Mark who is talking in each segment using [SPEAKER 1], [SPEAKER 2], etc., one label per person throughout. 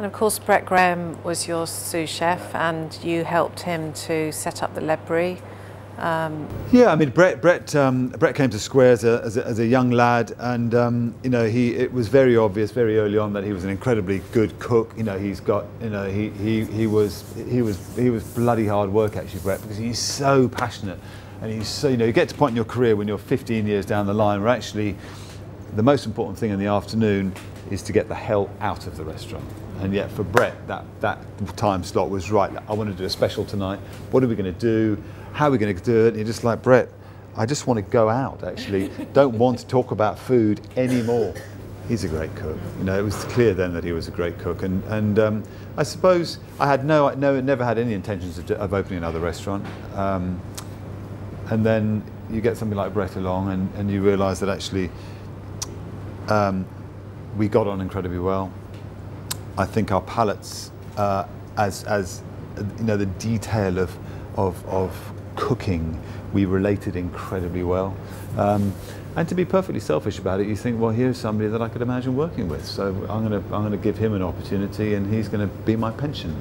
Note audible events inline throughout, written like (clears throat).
[SPEAKER 1] And of course, Brett Graham was your sous chef, and you helped him to set up the Ledbury.
[SPEAKER 2] Um, yeah, I mean, Brett, Brett, um, Brett came to Square as a, as a, as a young lad, and um, you know, he it was very obvious very early on that he was an incredibly good cook. You know, he's got, you know, he, he, he was he was he was bloody hard work actually, Brett, because he's so passionate, and he's so you know, you get to a point in your career when you're 15 years down the line where actually the most important thing in the afternoon is to get the hell out of the restaurant. And yet for Brett, that, that time slot was right. I want to do a special tonight. What are we going to do? How are we going to do it? And you're just like, Brett, I just want to go out actually. Don't want to talk about food anymore. He's a great cook. You know, it was clear then that he was a great cook. And, and um, I suppose I had no, no, never had any intentions of, of opening another restaurant. Um, and then you get something like Brett along and, and you realise that actually um, we got on incredibly well. I think our palates, uh, as, as you know, the detail of, of, of cooking, we related incredibly well. Um, and to be perfectly selfish about it, you think, well, here's somebody that I could imagine working with. So I'm going to I'm going to give him an opportunity, and he's going to be my pension.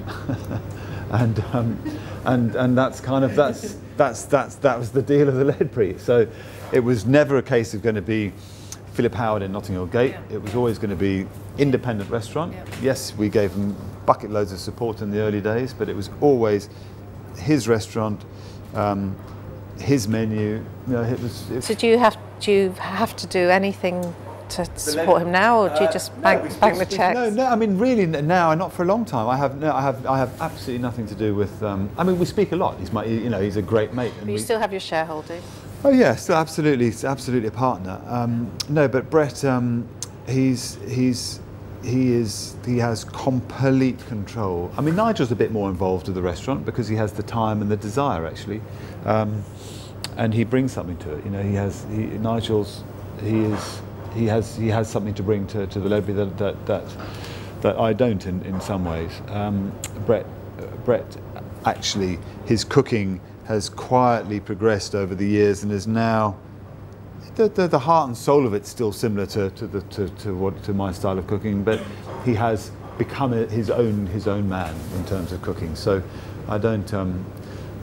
[SPEAKER 2] (laughs) and um, and and that's kind of that's that's that's that was the deal of the Ledbury. So it was never a case of going to be Philip Howard in Notting Hill Gate. Yeah. It was always going to be independent restaurant. Yeah. Yes, we gave him bucket loads of support in the early days, but it was always his restaurant, um, his menu. You know, it was, it
[SPEAKER 1] so do you have do you have to do anything to support him now, or do you uh, just uh, bank, no, bank the checks?
[SPEAKER 2] No, no. I mean, really, now, not for a long time. I have, no, I have, I have absolutely nothing to do with. Um, I mean, we speak a lot. He's my, you know, he's a great mate.
[SPEAKER 1] but you we, still have your shareholding.
[SPEAKER 2] Oh yeah, still absolutely, absolutely a partner. Um, no, but Brett, um, he's he's he is he has complete control. I mean, Nigel's a bit more involved with the restaurant because he has the time and the desire actually, um, and he brings something to it. You know, he has he, Nigel's he is he has he has something to bring to, to the Ledbury that that that, that I don't in, in some ways. Um, Brett uh, Brett actually his cooking has quietly progressed over the years and is now the, the, the heart and soul of it's still similar to, to, the, to, to, what, to my style of cooking, but he has become a, his own his own man in terms of cooking. So I don't. Um,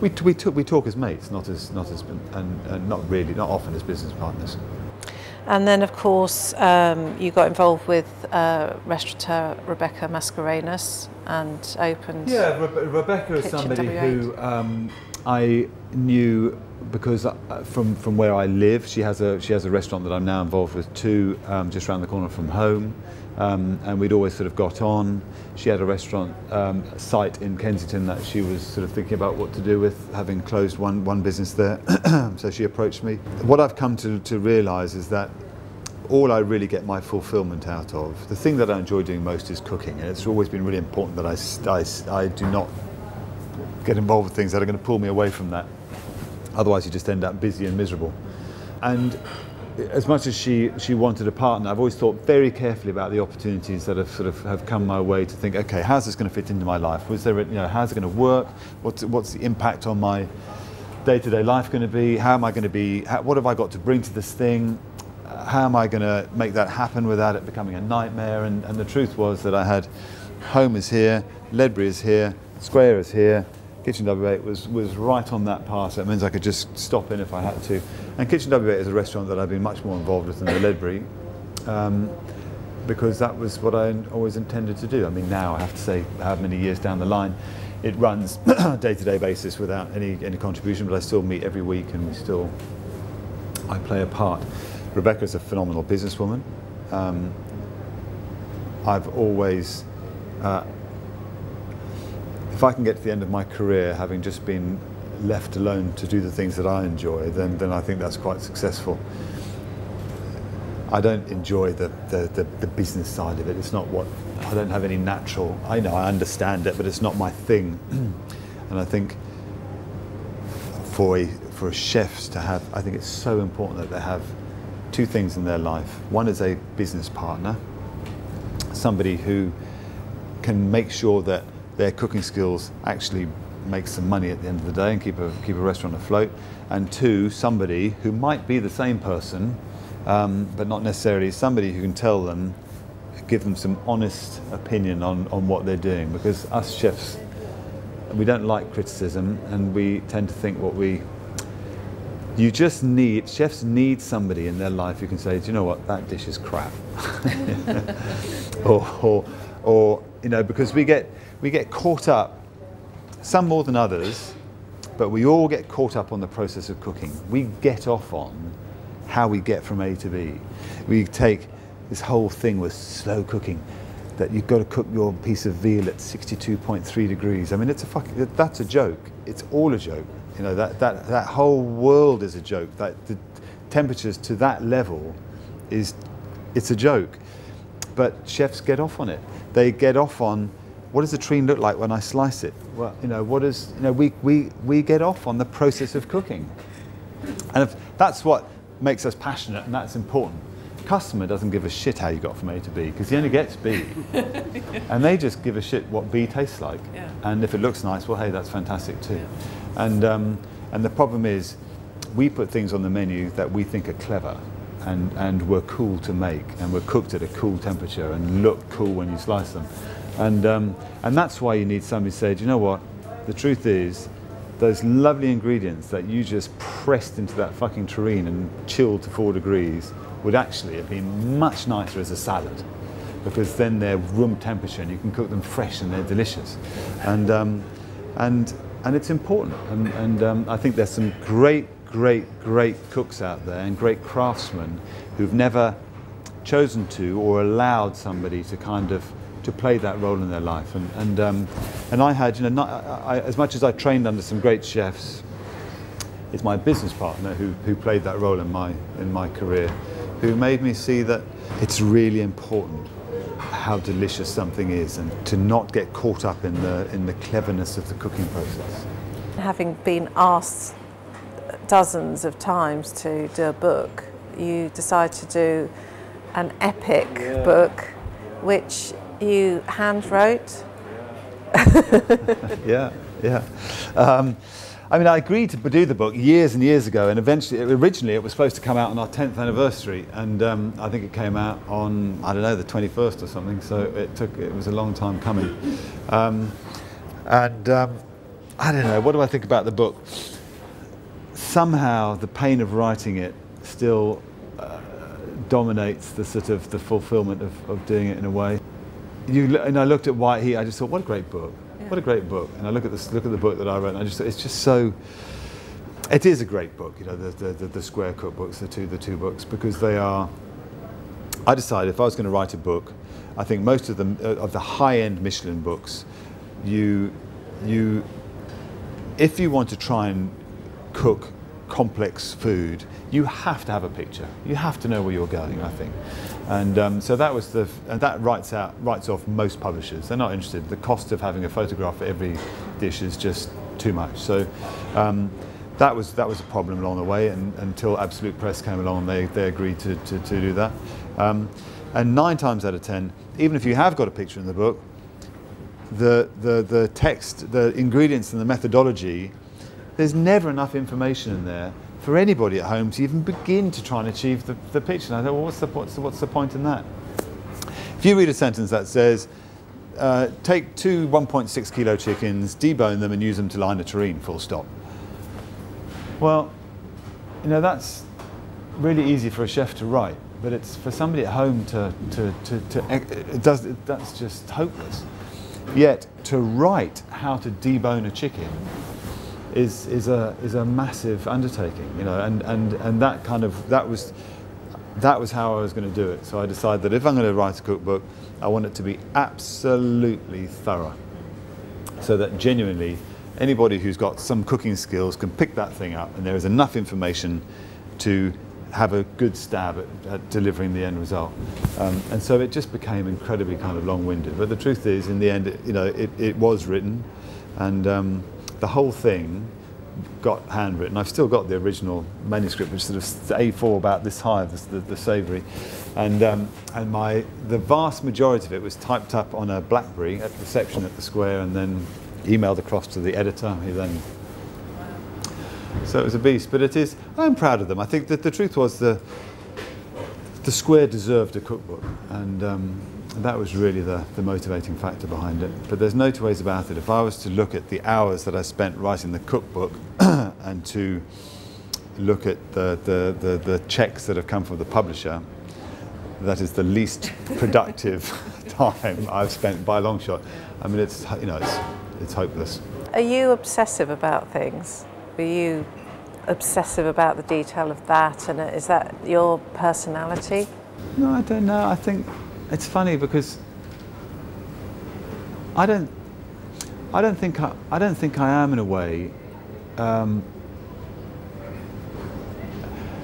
[SPEAKER 2] we, we, talk, we talk as mates, not as not as and, and not really, not often as business partners.
[SPEAKER 1] And then, of course, um, you got involved with uh, restaurateur Rebecca Mascarenhas and opened.
[SPEAKER 2] Yeah, Re Rebecca is somebody W8. who um, I knew because uh, from from where I live, she has a she has a restaurant that I'm now involved with too, um, just around the corner from home, um, and we'd always sort of got on. She had a restaurant um, site in Kensington that she was sort of thinking about what to do with, having closed one one business there. (clears throat) so she approached me. What I've come to to realise is that all I really get my fulfillment out of, the thing that I enjoy doing most is cooking, and it's always been really important that I, I, I do not get involved with things that are going to pull me away from that. Otherwise, you just end up busy and miserable. And as much as she, she wanted a partner, I've always thought very carefully about the opportunities that have sort of have come my way to think, okay, how's this going to fit into my life? Was there, you know, how's it going to work? What's, what's the impact on my day-to-day life going to be? How am I going to be? How, what have I got to bring to this thing? how am I going to make that happen without it becoming a nightmare? And, and the truth was that I had home is here, Ledbury is here, Square is here, Kitchen W8 was, was right on that path, it means I could just stop in if I had to. And Kitchen W8 is a restaurant that I've been much more involved with than the Ledbury, um, because that was what I always intended to do. I mean, now I have to say, how many years down the line, it runs (clears throat) day-to-day -day basis without any, any contribution, but I still meet every week and we still, I play a part. Rebecca's a phenomenal businesswoman. Um, I've always uh, if I can get to the end of my career having just been left alone to do the things that I enjoy, then, then I think that's quite successful. I don't enjoy the, the, the, the, business side of it. It's not what, I don't have any natural, I know, I understand it, but it's not my thing. (clears throat) and I think for, a, for chefs to have, I think it's so important that they have two things in their life. One is a business partner, somebody who can make sure that their cooking skills actually make some money at the end of the day and keep a, keep a restaurant afloat. And two, somebody who might be the same person, um, but not necessarily somebody who can tell them, give them some honest opinion on, on what they're doing because us chefs, we don't like criticism and we tend to think what we you just need chefs need somebody in their life who can say do you know what? That dish is crap. (laughs) Or, or or you know because we get we get caught up some more than others but we all get caught up on the process of cooking. We get off on how we get from a to b. We take this whole thing with slow cooking that you've got to cook your piece of veal at 62.3 degrees i mean it's a fucking that's a joke it's all a joke you know, that, that, that whole world is a joke. That the temperatures to that level is, it's a joke. But chefs get off on it. They get off on, what does the tree look like when I slice it? Well, you know, what is, you know, we, we, we get off on the process of cooking. And if that's what makes us passionate and that's important. Customer doesn't give a shit how you got from A to B because he only gets B. (laughs) and they just give a shit what B tastes like. Yeah. And if it looks nice, well, hey, that's fantastic too. Yeah. And, um, and the problem is, we put things on the menu that we think are clever and, and were cool to make and were cooked at a cool temperature and look cool when you slice them. And, um, and that's why you need somebody say, Do you know what? The truth is, those lovely ingredients that you just pressed into that fucking terrine and chilled to four degrees would actually have been much nicer as a salad because then they're room temperature and you can cook them fresh and they're delicious. And, um, and and it's important. And, and um, I think there's some great, great, great cooks out there and great craftsmen who've never chosen to or allowed somebody to kind of to play that role in their life. And and um, and I had, you know, not, I, as much as I trained under some great chefs, it's my business partner who who played that role in my in my career, who made me see that it's really important how delicious something is and to not get caught up in the, in the cleverness of the cooking process.
[SPEAKER 1] Having been asked dozens of times to do a book, you decide to do an epic yeah. book which you hand wrote. (laughs)
[SPEAKER 2] yeah, yeah. Um, I mean, I agreed to do the book years and years ago, and eventually, originally, it was supposed to come out on our 10th anniversary, and um, I think it came out on I don't know the 21st or something. So it took it was a long time coming, um, and um, I don't know. What do I think about the book? Somehow, the pain of writing it still uh, dominates the sort of the fulfillment of, of doing it in a way. You and I looked at White Heat. I just thought, what a great book what a great book. And I look at this, look at the book that I wrote, and I just, it's just so. It is a great book, you know, the, the, the, the Square Cookbooks, the two, the two books, because they are. I decided if I was going to write a book, I think most of them, uh, of the high-end Michelin books, you, you, if you want to try and cook complex food, you have to have a picture. You have to know where you're going, I think. And um, so that was the, and that writes out, writes off most publishers. They're not interested. The cost of having a photograph for every dish is just too much. So um, that was that was a problem along the way, and until Absolute Press came along, they they agreed to to, to do that. Um, and nine times out of ten, even if you have got a picture in the book, the the the text, the ingredients, and the methodology, there's never enough information in there for anybody at home to even begin to try and achieve the, the picture. And I thought, well, what's the, what's, the, what's the point in that? If you read a sentence that says, uh, take two 1.6 kilo chickens, debone them and use them to line a terrine, full stop. Well, you know, that's really easy for a chef to write, but it's for somebody at home to, to, to, to it does, it, that's just hopeless. Yet, to write how to debone a chicken is is a is a massive undertaking, you know, and and and that kind of that was that was how I was going to do it. So I decided that if I'm going to write a cookbook, I want it to be absolutely thorough, so that genuinely anybody who's got some cooking skills can pick that thing up, and there is enough information to have a good stab at, at delivering the end result. Um, and so it just became incredibly kind of long-winded. But the truth is, in the end, it, you know, it, it was written, and um, the whole thing got handwritten. I've still got the original manuscript, which sort of A4 about this high, the, the, savoury, and um, and my the vast majority of it was typed up on a BlackBerry at reception at the Square, and then emailed across to the editor, who then. So it was a beast, but it is. I'm proud of them. I think that the truth was the the square deserved a cookbook, and um, that was really the, the motivating factor behind it. But there's no two ways about it. If I was to look at the hours that I spent writing the cookbook (clears throat) and to look at the, the, the, the checks that have come from the publisher, that is the least (laughs) productive (laughs) time I've spent by a long shot. I mean, it's, you know, it's, it's hopeless.
[SPEAKER 1] Are you obsessive about things? Are you obsessive about the detail of that? And is that your personality?
[SPEAKER 2] No, I don't know. I think it's funny because I don't, I don't think I, I don't think I am in a way, um,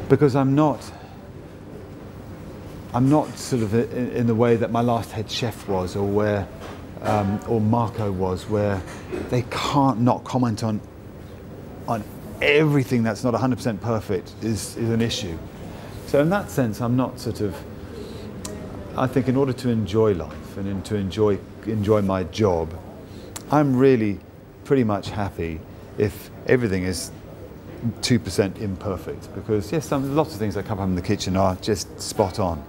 [SPEAKER 2] because I'm not. I'm not sort of in, in, the way that my last head chef was, or where, um, or Marco was, where they can't not comment on, on everything that's not 100% perfect is, is an issue. So in that sense, I'm not sort of I think in order to enjoy life and to enjoy, enjoy my job, I'm really pretty much happy if everything is 2% imperfect because yes, some, lots of things that come up in the kitchen are just spot on.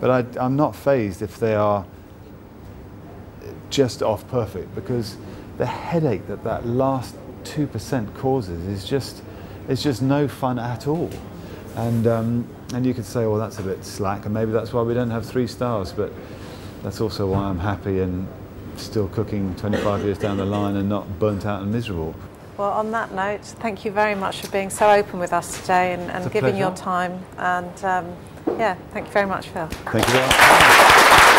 [SPEAKER 2] But I, I'm not phased if they are just off perfect because the headache that that last 2% causes is just, it's just no fun at all. And, um, and you could say, well, that's a bit slack, and maybe that's why we don't have three stars, but that's also why I'm happy and still cooking 25 years down the line and not burnt out and miserable.
[SPEAKER 1] Well, on that note, thank you very much for being so open with us today and, and giving pleasure. your time. And um, yeah, thank you very much, Phil.
[SPEAKER 2] Thank you very much.